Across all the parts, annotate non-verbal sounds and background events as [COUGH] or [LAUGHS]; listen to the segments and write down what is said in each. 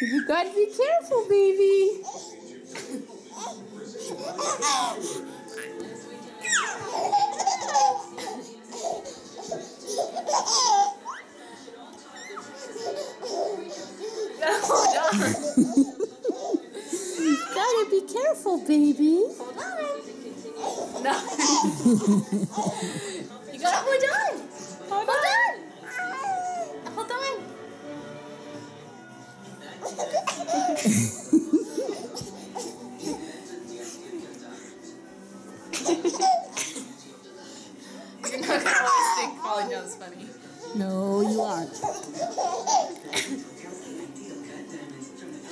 You gotta be careful, baby. Gotta be careful, baby. No. [LAUGHS] You're not gonna always think falling down's funny. No, you aren't.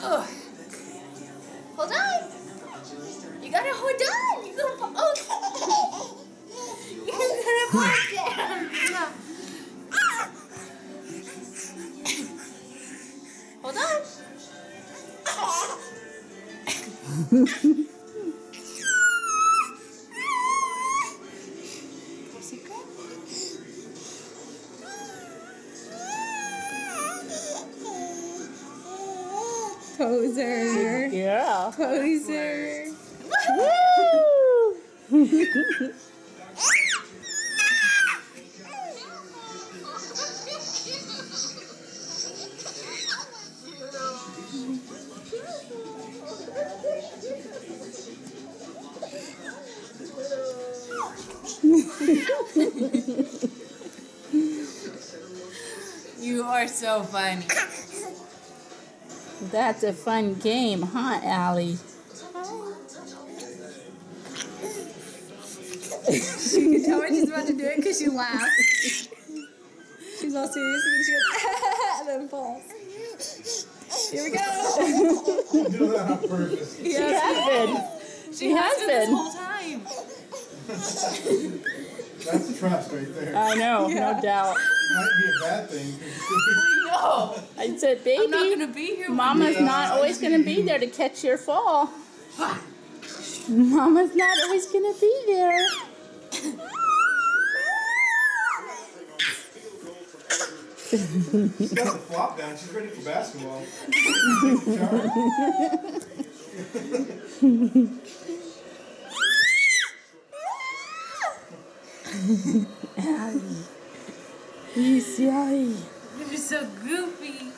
Ugh. Hold on. You gotta hold on. You gotta. Oh. [LAUGHS] You gotta Poser. Yeah. Poser. [LAUGHS] You are so funny. That's a fun game, huh, Alli? she can tell when she's about to do it because she laughs. She's all serious and then she goes, [LAUGHS] and then falls. Here we go. [LAUGHS] do that on purpose. She has been. She has been this been. whole time. That's trust right there. I know, no doubt. Might be a bad thing. No, I said, baby, I'm not baby, gonna be here. Mama's day. not always gonna be there to catch your fall. Mama's not always gonna be there. [LAUGHS] She's got the flop down. She's ready for basketball. Alli. He's Alli. You're so goofy.